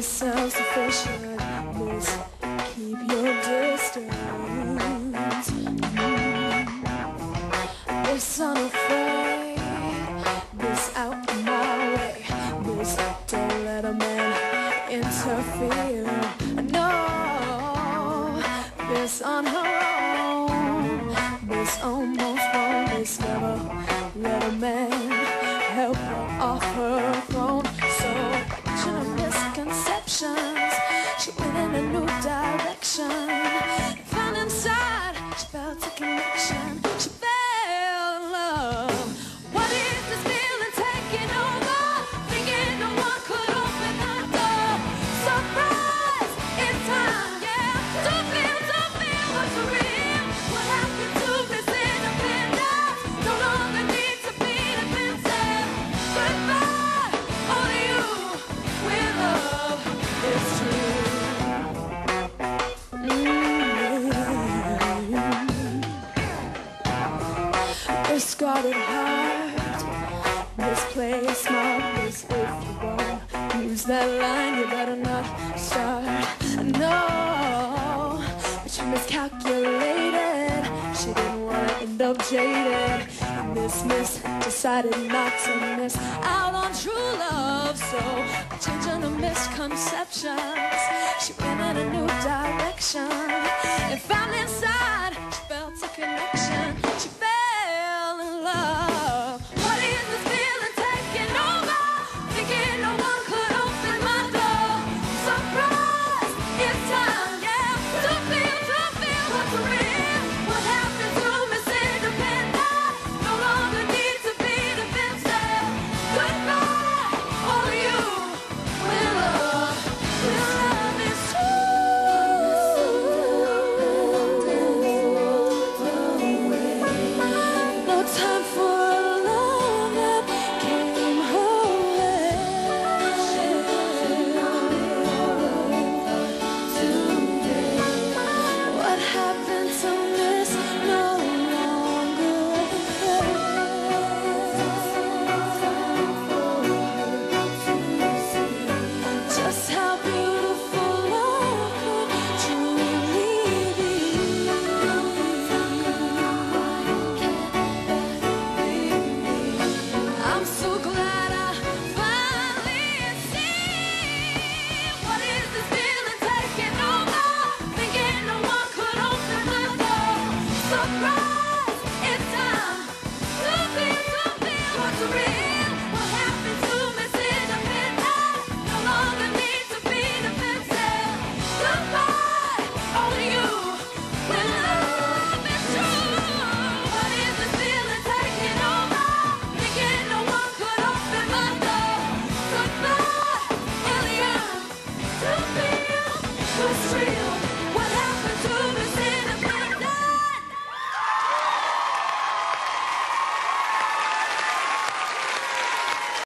yourself sufficient. Please keep your distance. This unafraid, this out my way. This don't let a man interfere. No, this on. Inside, she felt a connection. Discarded heart, misplaced my miss if you won't use that line. You better not start. No, but you miscalculated. She didn't want to end up jaded. This miss decided not to miss out on true love. So, changing a new